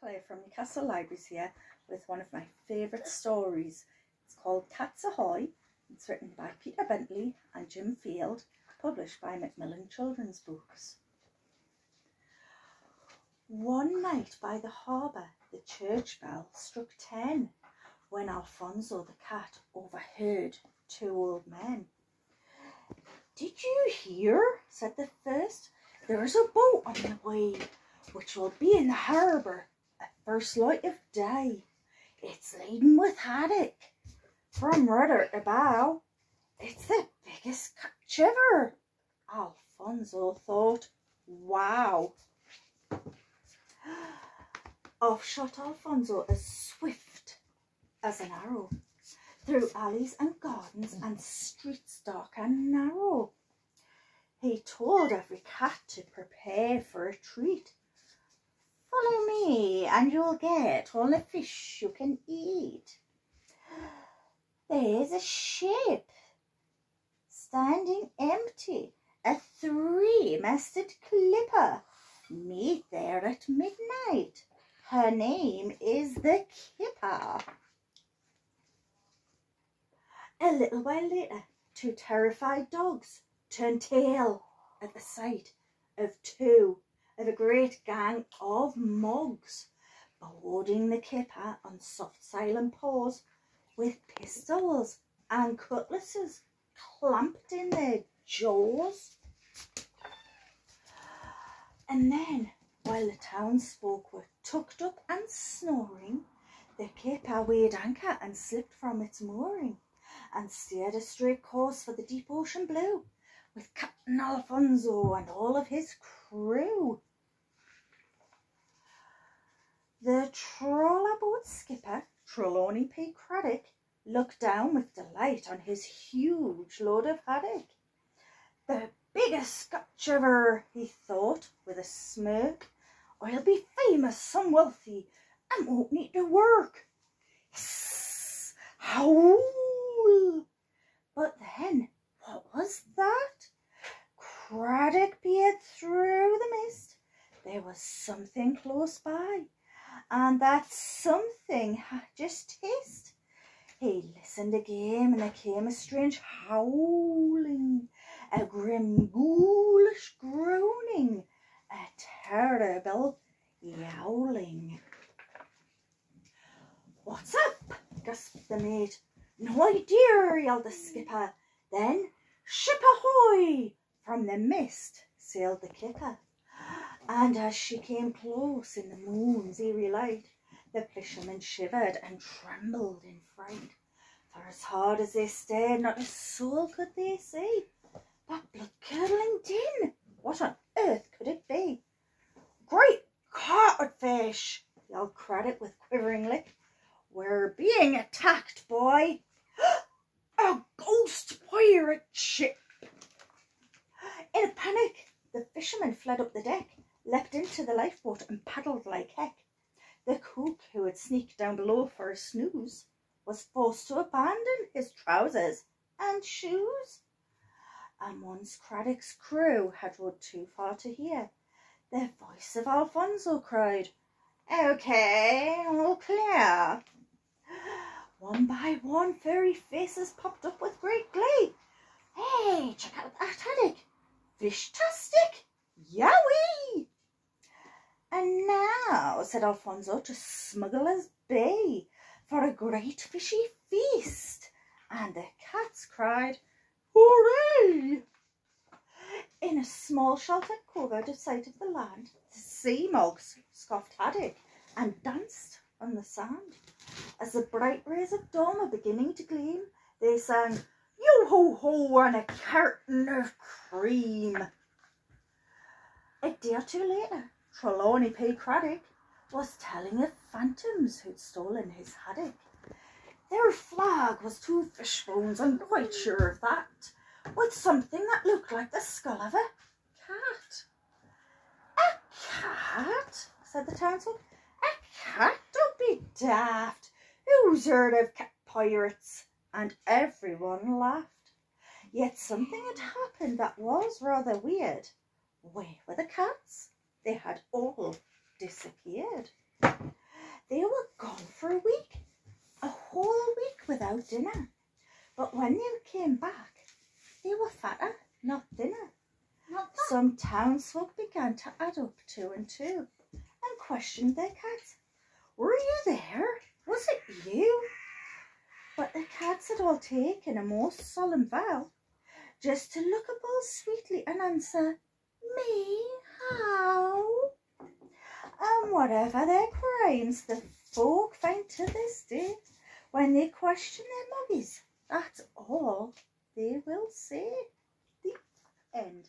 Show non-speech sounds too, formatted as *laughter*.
Clare from Newcastle Libraries here with one of my favourite stories. It's called Cats Ahoy. It's written by Peter Bently and Jim Field, published by Macmillan Children's Books. One night by the harbour, the church bell struck ten when Alfonso the cat overheard two old men. Did you hear? said the first. There is a boat on the way which will be in the harbour first light of day. It's laden with haddock from rudder to bow. It's the biggest catch ever. Alfonso thought, wow. *gasps* Off shot Alfonso as swift as an arrow through alleys and gardens and streets dark and narrow. He told every cat to prepare for a treat. Follow me and you'll get all the fish you can eat. There's a ship standing empty, a three-masted clipper. Meet there at midnight. Her name is the Kipper. A little while later, two terrified dogs turned tail at the sight of two of a great gang of mugs boarding the kipper on soft silent paws with pistols and cutlasses clamped in their jaws. And then, while the townsfolk were tucked up and snoring, the kipper weighed anchor and slipped from its mooring and steered a straight course for the deep ocean blue with Captain Alfonso and all of his crew. The trawler boat skipper, Trelawney P. Craddock, looked down with delight on his huge load of haddock. The biggest Scotch ever, he thought with a smirk. I'll be famous and wealthy and won't need to work. Hiss, howl. But then, what was that? Craddock peered through the mist. There was something close by, and that something just hissed. He listened again, and there came a strange howling, a grim, ghoulish groaning, a terrible yowling. What's up? gasped the mate. No idea, yelled the skipper. Then, ship ahoy! From the mist sailed the kipper. And as she came close in the moon's eerie light, the fishermen shivered and trembled in fright. For as hard as they stared, not a soul could they see. That blood-curdling din! What on earth could it be? Great fish! yelled Craddock with quivering lip. We're being attacked, boy. *gasps* a ghost pirate ship! In a panic, the fishermen fled up the deck, leapt into the lifeboat and paddled like heck. The cook, who had sneaked down below for a snooze, was forced to abandon his trousers and shoes. And once Craddock's crew had rowed too far to hear, the voice of Alfonso cried, Okay, all clear. One by one, furry faces popped up with great glee. Hey, check out that haddock. Fish-tastic. Yowie! Now, said Alfonso, to smugglers bay for a great fishy feast. And the cats cried, Hooray! In a small sheltered cove out of sight of the land, the sea mogs scoffed haddock and danced on the sand. As the bright rays of dawn were beginning to gleam, they sang, Yo ho ho and a carton of cream. A day or two later, Trelawney P. Craddock was telling of phantoms who'd stolen his haddock. Their flag was two fish bones, I'm quite sure of that, with something that looked like the skull of a cat. A cat? said the townsfolk. A cat? Don't be daft. Who's heard of cat pirates? And everyone laughed. Yet something had happened that was rather weird. Where were the cats? They had all disappeared. They were gone for a week, a whole week without dinner. But when they came back, they were fatter, not thinner. Not. Some townsfolk began to add up two and two and questioned their cats. Were you there? Was it you? But the cats had all taken a most solemn vow just to look up all sweetly and answer, Me, And whatever their crimes, the folk find to this day when they question their muggies. That's all they will say. The end.